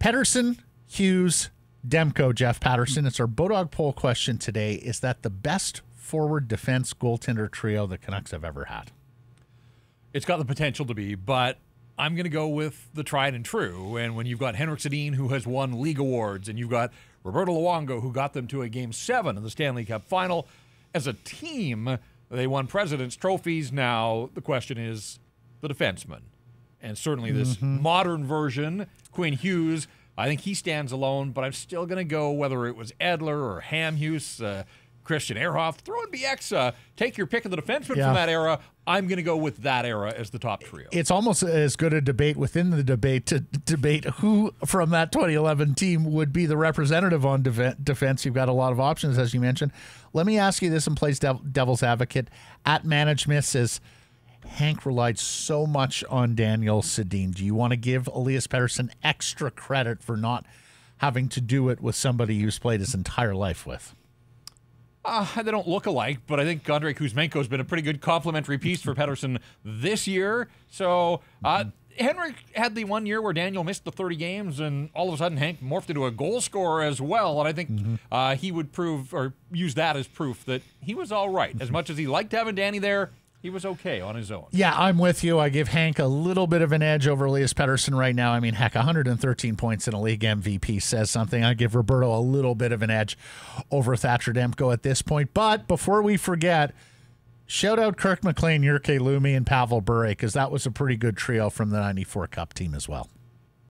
Pettersson, Hughes, Demko, Jeff Paterson. It's our Bodog poll question today. Is that the best forward defense goaltender trio the Canucks have ever had? It's got the potential to be, but I'm going to go with the tried and true. And when you've got Henrik Sedin, who has won league awards, and you've got Roberto Luongo, who got them to a game seven of the Stanley Cup final, as a team, they won President's trophies. Now the question is the defenseman. And certainly this mm-hmm. modern version, Quinn Hughes, I think he stands alone, but I'm still going to go whether it was Edler or Hamhuis. Uh, Christian Ehrhoff. Throw in Bieksa. Take your pick of the defenseman yeah. from that era. I'm going to go with that era as the top trio. It's almost as good a debate within the debate to debate who from that 2011 team would be the representative on defense. You've got a lot of options, as you mentioned. Let me ask you this and plays devil's advocate. At management says Hank relied so much on Daniel Sedin. Do you want to give Elias Pettersson extra credit for not having to do it with somebody who's played his entire life with? Uh, they don't look alike, but I think Andrei Kuzmenko has been a pretty good complementary piece for Pettersson this year. So uh, Henrik had the one year where Daniel missed the 30 games, and all of a sudden Hank morphed into a goal scorer as well. And I think mm-hmm. uh, he would prove or use that as proof that he was all right. As much as he liked having Danny there, he was okay on his own. Yeah, I'm with you. I give Hank a little bit of an edge over Elias Pettersson right now. I mean, heck, 113 points in a league MVP says something. I give Roberto a little bit of an edge over Thatcher Demko at this point. But before we forget, shout out Kirk McLean, Jyrki Lumme, and Pavel Bure, because that was a pretty good trio from the 94 Cup team as well.